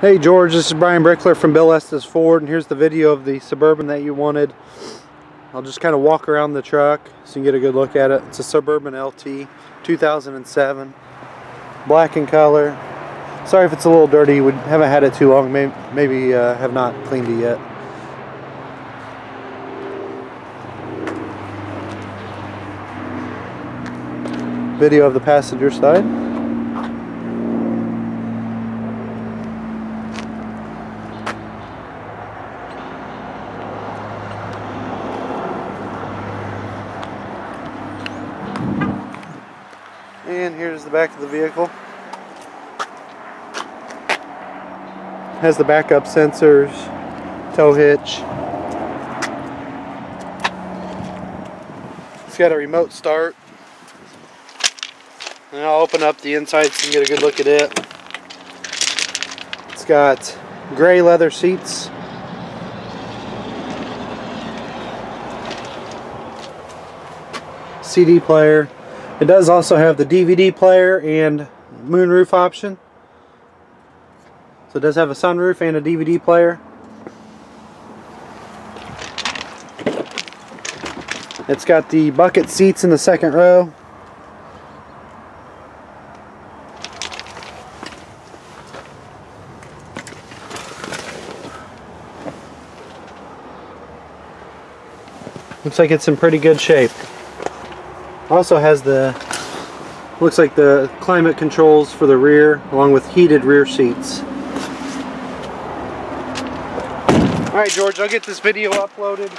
Hey George, this is Brian Brickler from Bill Estes Ford and here's the video of the Suburban that you wanted. I'll just kind of walk around the truck so you can get a good look at it. It's a Suburban LT 2007, black in color. Sorry if it's a little dirty, we haven't had it too long, maybe, maybe uh, have not cleaned it yet. Video of the passenger side. Here's the back of the vehicle. Has the backup sensors, tow hitch. It's got a remote start. And I'll open up the inside so you can get a good look at it. It's got gray leather seats. CD player. It does also have the DVD player and moonroof option. So it does have a sunroof and a DVD player. It's got the bucket seats in the second row. Looks like it's in pretty good shape. Also has the, looks like the climate controls for the rear along with heated rear seats. Alright George, I'll get this video uploaded.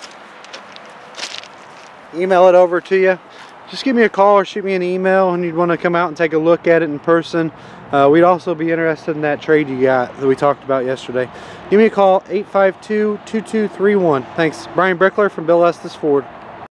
Email it over to you. Just give me a call or shoot me an email and you'd want to come out and take a look at it in person. Uh, we'd also be interested in that trade you got that we talked about yesterday. Give me a call, 852-2231. Thanks. Brian Brickler from Bill Estes Ford.